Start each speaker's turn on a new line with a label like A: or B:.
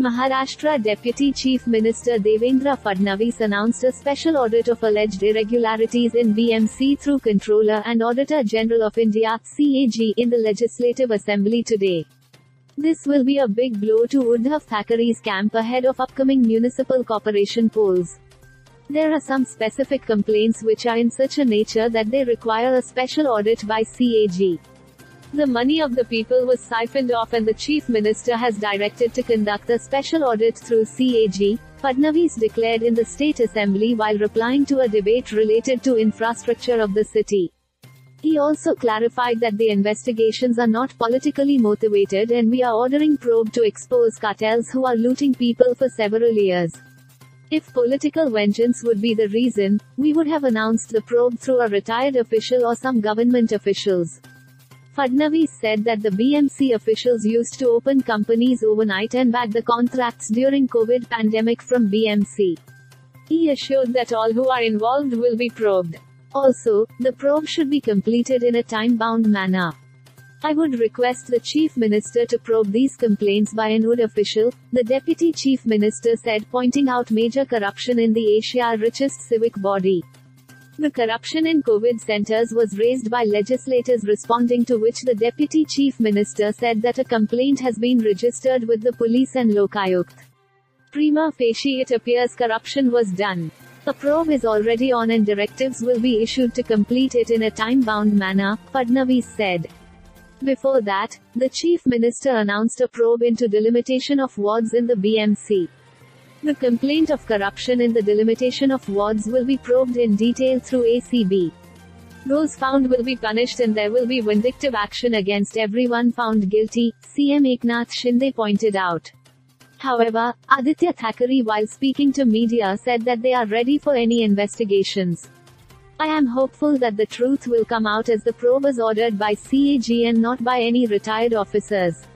A: Maharashtra Deputy Chief Minister Devendra Fadnavis announced a special audit of alleged irregularities in BMC through Comptroller and Auditor General of India (CAG) in the Legislative Assembly today. This will be a big blow to Uddhav Thackeray's camp ahead of upcoming municipal corporation polls. There are some specific complaints which are in such a nature that they require a special audit by CAG. The money of the people was siphoned off and the chief minister has directed to conduct a special audit through CAG, Fadnavis declared in the state assembly while replying to a debate related to infrastructure of the city. He also clarified that the investigations are not politically motivated and we are ordering probe to expose cartels who are looting people for several years. If political vengeance would be the reason, we would have announced the probe through a retired official or some government officials. Fadnavis said that the BMC officials used to open companies overnight and bag the contracts during COVID pandemic from BMC. He assured that all who are involved will be probed. Also, the probe should be completed in a time-bound manner. I would request the Chief Minister to probe these complaints by an UD official, the Deputy Chief Minister said pointing out major corruption in the Asia richest civic body. The corruption in COVID centers was raised by legislators responding to which the Deputy Chief Minister said that a complaint has been registered with the police and Lokayukt. Prima facie it appears corruption was done. A probe is already on and directives will be issued to complete it in a time-bound manner, Fadnavis said. Before that, the Chief Minister announced a probe into delimitation of wards in the BMC. The complaint of corruption in the delimitation of wards will be probed in detail through ACB. Those found will be punished and there will be vindictive action against everyone found guilty, CM Eknath Shinde pointed out. However, Aditya Thackeray while speaking to media said that they are ready for any investigations. I am hopeful that the truth will come out as the probe is ordered by CAG and not by any retired officers.